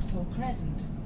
Vauxhall Crescent.